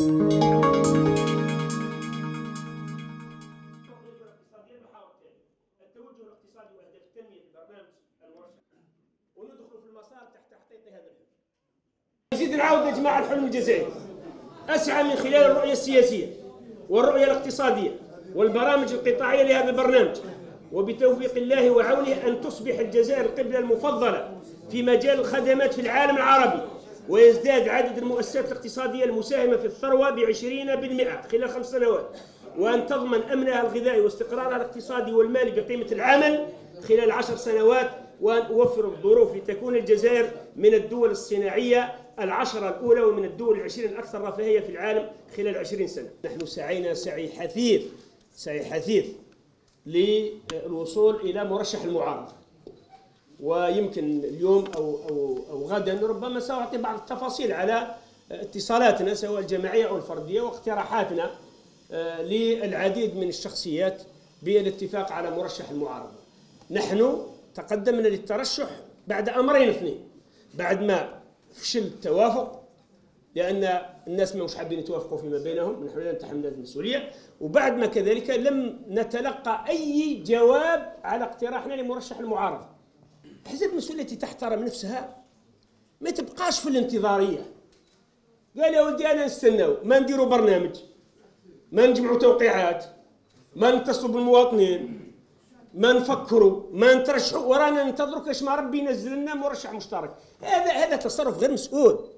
التوجه الاقتصادي في المسار تحت تحقيق هذا الحلم. نزيد نعاود يا جماعة الحلم الجزائري أسعى من خلال الرؤية السياسية والرؤية الاقتصادية والبرامج القطاعية لهذا البرنامج وبتوفيق الله وعونه أن تصبح الجزائر القبلة المفضلة في مجال الخدمات في العالم العربي ويزداد عدد المؤسسات الاقتصادية المساهمة في الثروة بعشرين بالمئة خلال خمس سنوات. وأن تضمن أمنها الغذائي واستقرارها الاقتصادي والمالي بقيمة العمل خلال عشر سنوات وأن أوفر الظروف لتكون الجزائر من الدول الصناعية العشرة الأولى ومن الدول العشرين الأكثر رفاهية في العالم خلال عشرين سنة. نحن سعينا سعي حثيث سعي حثيث للوصول إلى مرشح المعارضة. ويمكن اليوم أو, أو, أو غدا ربما سأعطي بعض التفاصيل على اتصالاتنا سواء الجماعية أو الفردية واقتراحاتنا آه، للعديد من الشخصيات بالاتفاق على مرشح المعارضة. نحن تقدمنا للترشح بعد أمرين اثنين. بعد ما فشل التوافق لأن الناس ما مش حابين يتوافقوا فيما بينهم نحن لا نتحمل المسؤولية. وبعد ما كذلك لم نتلقى أي جواب على اقتراحنا لمرشح المعارضة. حزب المسؤولية التي تحترم نفسها ما تبقاش في الانتظارية. قال يا ولدي أنا نستناو. ما نديروا برنامج. ما نجمعوا توقيعات. ما نتصلوا بالمواطنين. ما نفكروا ما نترشحوا ورانا ننتظروا كاش ما ربي ينزل لنا مرشح مشترك. هذا هذا تصرف غير مسؤول.